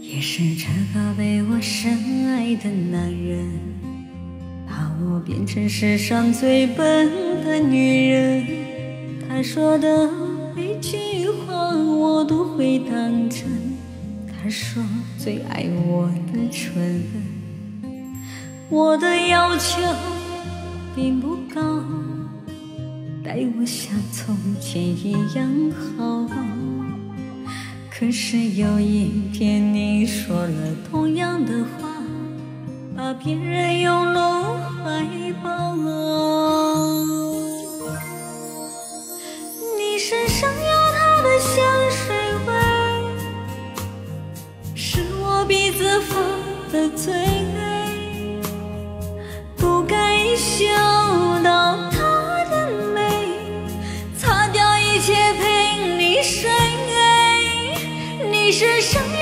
也是这个被我深爱的男人，把我变成世上最笨的女人。他说的每句话我都会当真。他说最爱我的唇，我的要求并不高，待我像从前一样好。可是有一天你说了同样的话，把别人拥入怀抱。你身上有他的香水味，是我鼻子发的罪，不该嗅到你是生